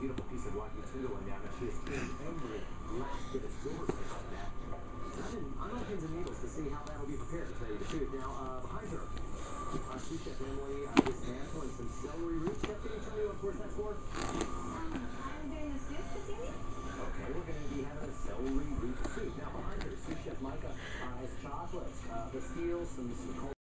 beautiful piece of wagyu tuna one down that she has turned pins and needles to see how that'll be prepared to tell you the truth. Now, uh, behind her, our sous chef Emily uh, dismantling some celery roots. Chef, can you tell me what course that's for? I'm doing the soup this evening. Okay, we're going to be having a celery root soup. Now, behind her, sous chef Micah uh, has chocolates, uh, pastilles, some, some